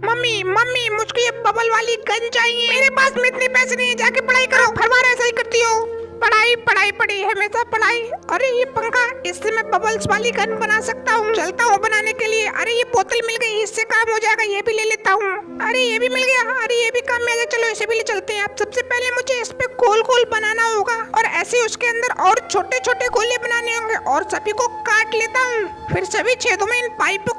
Mummy mummy, मुझको ये bubble वाली गन चाहिए। मेरे पास में इतने पैसे नहीं है, जाके पढ़ाई करो। हर बार ऐसा ही करती हो। पढ़ाई पढ़ाई पढ़ी हमेशा, पढ़ाई। अरे, ये पंखा, इससे मैं बबल्स वाली गन बना सकता हूँ। चलता हूँ बनाने के लिए। अरे, ये बोतल मिल गई, इससे काम हो जाएगा, ये भी ले लेता हूँ। अरे, ये भी मिल गया। अरे, ये भी काम में आ चलो, इसे भी ले चलते हैं। अब सबसे पहले मुझे इस पे गोल गोल बनाना होगा और ऐसे उसके अंदर और छोटे छोटे गोले बनाने होंगे और सभी को काट लेता हूँ। फिर सभी छेदों में इन पाइपों